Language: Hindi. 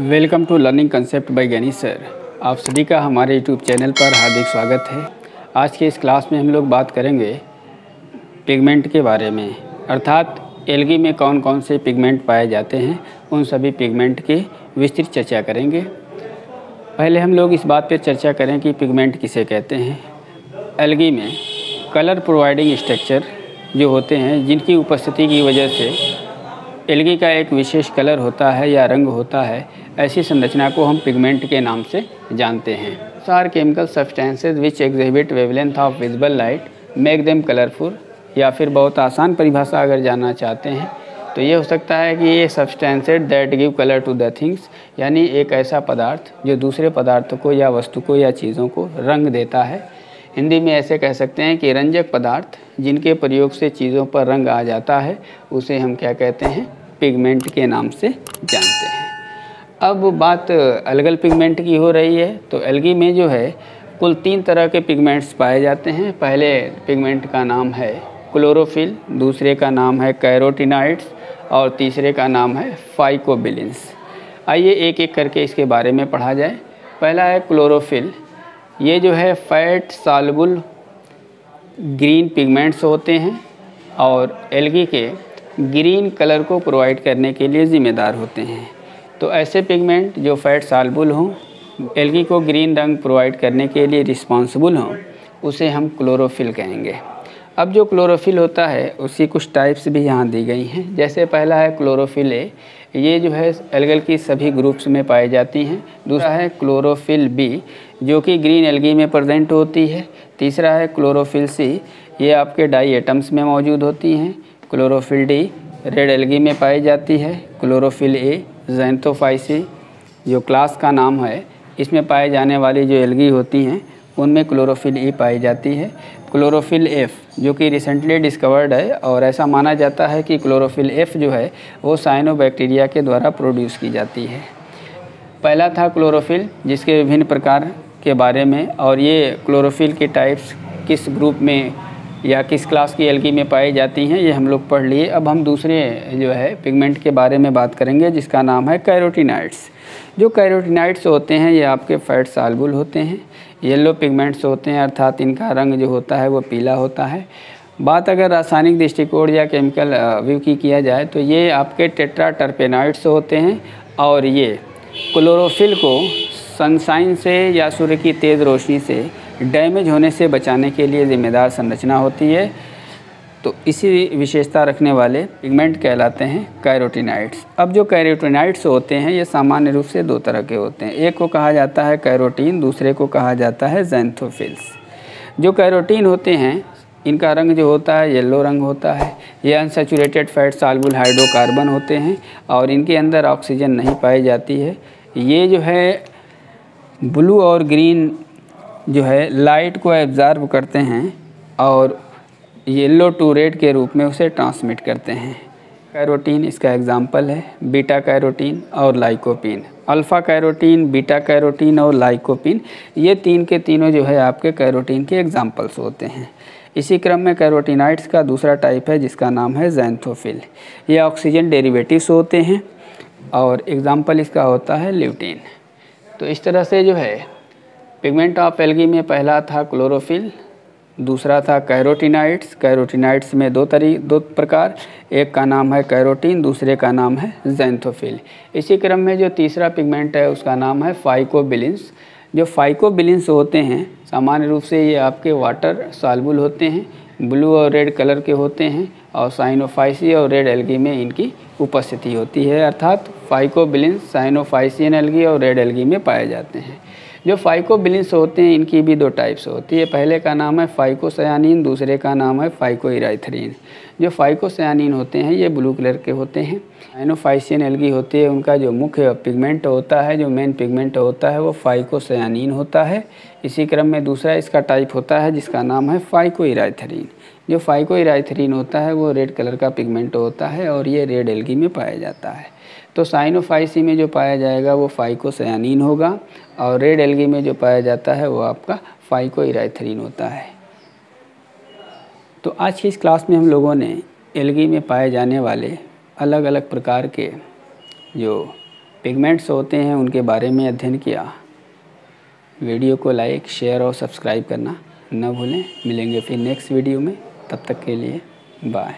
Welcome to learning concept by Gani sir. आप सभी का हमारे यूट्यूब चैनल पर हार्दिक स्वागत है। आज के इस क्लास में हम लोग बात करेंगे पिगमेंट के बारे में। अर्थात, एल्गी में कौन कौन से पिगमेंट पाए जाते हैं, उन सभी पिगमेंट की विस्तृत चर्चा करेंगे। पहले हम लोग इस बात पर चर्चा करें कि पिगमेंट किसे कहते हैं। एल्गी में कलर प्रोवाइडिंग स्ट्रक्चर जो होते हैं, जिनकी उपस्थिति की वजह से एल्गी का एक विशेष कलर होता है या रंग होता है, ऐसी संरचना को हम पिगमेंट के नाम से जानते हैं। सार chemical substances which exhibit wavelength of visible light make them colourful या फिर बहुत आसान परिभाषा अगर जानना चाहते हैं तो ये हो सकता है कि ये substances that give colour to the things यानी एक ऐसा पदार्थ जो दूसरे पदार्थों को या वस्तु को या चीज़ों को रंग देता है हिंदी में ऐसे कह सकते हैं कि रंजक पदार्थ, जिनके प्रयोग से चीज़ों पर रंग आ जाता है, उसे हम क्या कहते हैं? पिगमेंट के नाम से जानते हैं। अब बात अलगल पिगमेंट की हो रही है तो एल्गी में जो है, कुल तीन तरह के पिगमेंट्स पाए जाते हैं। पहले पिगमेंट का नाम है क्लोरोफिल, दूसरे का नाम है कैरोटिनाइड्स, और तीसरे का नाम है फाइकोबिलिन्स। आइए एक एक करके इसके बारे में पढ़ा जाए। पहला है क्लोरोफिल ये जो है फैट सालबुल ग्रीन पिगमेंट्स होते हैं और एलगी के ग्रीन कलर को प्रोवाइड करने के लिए ज़िम्मेदार होते हैं। तो ऐसे पिगमेंट जो फैट सालबुल हों एलगी को ग्रीन रंग प्रोवाइड करने के लिए रिस्पॉन्सिबल हों, उसे हम क्लोरोफिल कहेंगे। अब जो क्लोरोफिल होता है उसकी कुछ टाइप्स भी यहाँ दी गई हैं। जैसे पहला है क्लोरोफिल ए। ये जो है एल्गल की सभी ग्रुप्स में पाई जाती हैं। दूसरा है क्लोरोफिल बी, जो कि ग्रीन एल्गी में प्रजेंट होती है। तीसरा है क्लोरोफिल सी, ये आपके डाई एटम्स में मौजूद होती हैं। क्लोरोफिल डी रेड एल्गी में पाई जाती है। क्लोरोफिल ए जैंथोफाइसी जो क्लास का नाम है, इसमें पाए जाने वाली जो एल्गी होती हैं उनमें क्लोरोफिल ई पाई जाती है। क्लोरोफिल एफ़, जो कि रिसेंटली डिस्कवर्ड है, और ऐसा माना जाता है कि क्लोरोफिल एफ़ जो है, वो साइनोबैक्टीरिया के द्वारा प्रोड्यूस की जाती है। पहला था क्लोरोफिल, जिसके विभिन्न प्रकार के बारे में, और ये क्लोरोफिल के टाइप्स किस ग्रुप में या किस क्लास की एल्गी में पाई जाती हैं, ये हम लोग पढ़ लिए। अब हम दूसरे जो है पिगमेंट के बारे में बात करेंगे, जिसका नाम है कैरोटिनाइड्स जो कैरोटिनाइड्स होते हैं, ये आपके फैट सालबुल होते हैं। येलो पिगमेंट्स होते हैं, अर्थात इनका रंग जो होता है वो पीला होता है। बात अगर रासायनिक दृष्टिकोण या केमिकल व्यू की किया जाए तो ये आपके टेट्रा टर्पेनाइड्स होते हैं और ये क्लोरोफिल को सनसाइन से या सूर्य की तेज़ रोशनी से डैमेज होने से बचाने के लिए ज़िम्मेदार संरचना होती है। तो इसी विशेषता रखने वाले पिगमेंट कहलाते हैं कैरोटिनाइड्स अब जो कैरोटिनाइड्स होते हैं, ये सामान्य रूप से दो तरह के होते हैं। एक को कहा जाता है कैरोटीन दूसरे को कहा जाता है जैंथोफिल्स जो कैरोटीन होते हैं, इनका रंग जो होता है, येलो रंग होता है। ये अनसेचुरेटेड फैट सालबुल हाइड्रोकार्बन होते हैं और इनके अंदर ऑक्सीजन नहीं पाई जाती है। ये जो है ब्लू और ग्रीन जो है लाइट को एब्ज़ार्व करते हैं और येलो टू रेड के रूप में उसे ट्रांसमिट करते हैं। कैरोटीन इसका एग्ज़ाम्पल है। बीटा कैरोटीन और lycopene alpha carotene beta carotene और लाइकोपिन ये तीन के तीनों जो है आपके कैरोटीन के एग्जाम्पल्स होते हैं। इसी क्रम में कैरोटीनाइड्स का दूसरा टाइप है, जिसका नाम है जैंथोफिल ये ऑक्सीजन डेरिवेटिव्स होते हैं और एग्ज़ाम्पल इसका होता है ल्यूटीन तो इस तरह से जो है पिगमेंट ऑफ़ एल्गी में पहला था क्लोरोफिल दूसरा था कैरोटिनाइड्स। कैरोटिनाइड्स में दो तरी, दो प्रकार, एक का नाम है कैरोटीन, दूसरे का नाम है जैंथोफिल इसी क्रम में जो तीसरा पिगमेंट है, उसका नाम है फाइकोबिलिन्स जो फाइकोबिलिन्स होते हैं, सामान्य रूप से ये आपके वाटर सालबुल होते हैं ब्लू और रेड कलर के होते हैं, और साइनोफाइसी और रेड एल्गी में इनकी उपस्थिति होती है। अर्थात फाइकोबिलिन्स साइनोफाइसियन एल्गी और रेड एल्गी में पाए जाते हैं। जो फाइको फाइकोबिलिन्स होते हैं, इनकी भी दो टाइप्स होती है। पहले का नाम है फाइकोसयानिन दूसरे का नाम है फाइको इराइथरीन जो फाइकोसयानिन होते हैं, ये ब्लू कलर के होते हैं। एनोफाइसियन एलगी होती है, उनका जो मुख्य पिगमेंट होता है, जो मेन पिगमेंट होता है, वो फाइकोसयानिन होता है। इसी क्रम में दूसरा इसका टाइप होता है, जिसका नाम है फाइकोइराइथरीन जो फाइकोइराइथरीन होता है, वो रेड कलर का पिगमेंट होता है और ये रेड एल्गी में पाया जाता है। तो साइनोफाइसी में जो पाया जाएगा, वो फाइकोसयानिन होगा और रेड एल्गी में जो पाया जाता है, वो आपका फाइको इराइथरीन होता है। तो आज की इस क्लास में हम लोगों ने एल्गी में पाए जाने वाले अलग अलग प्रकार के जो पिगमेंट्स होते हैं, उनके बारे में अध्ययन किया। वीडियो को लाइक, शेयर और सब्सक्राइब करना न भूलें। मिलेंगे फिर नेक्स्ट वीडियो में। तब तक के लिए बाय।